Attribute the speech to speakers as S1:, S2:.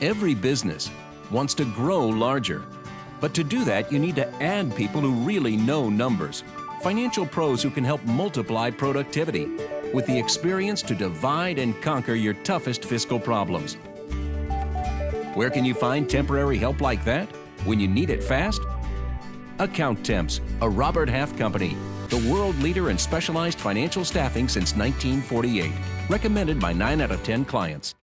S1: Every business wants to grow larger. But to do that, you need to add people who really know numbers. Financial pros who can help multiply productivity with the experience to divide and conquer your toughest fiscal problems. Where can you find temporary help like that when you need it fast? Accountemps, a Robert Half company, the world leader in specialized financial staffing since 1948. Recommended by 9 out of 10 clients.